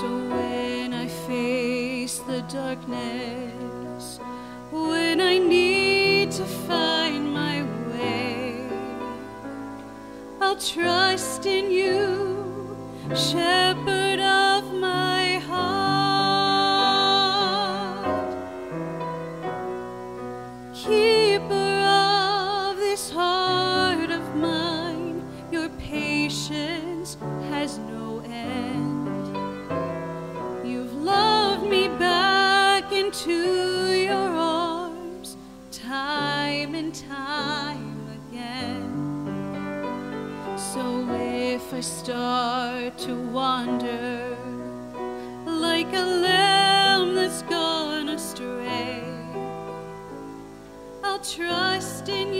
So when I face the darkness, when I need to find my way, I'll trust in you, shepherd of my heart. Keeper time and time again. So if I start to wander like a lamb that's gone astray, I'll trust in you.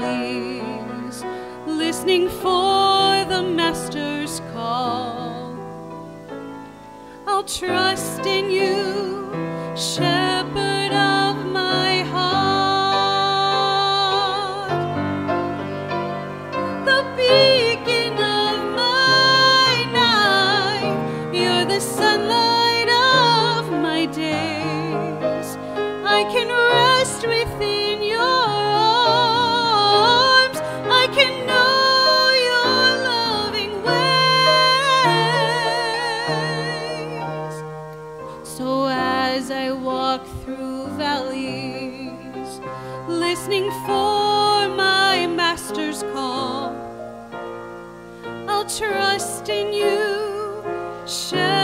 valleys, listening for the Master's call. I'll trust in you. walk through valleys, listening for my master's call. I'll trust in you.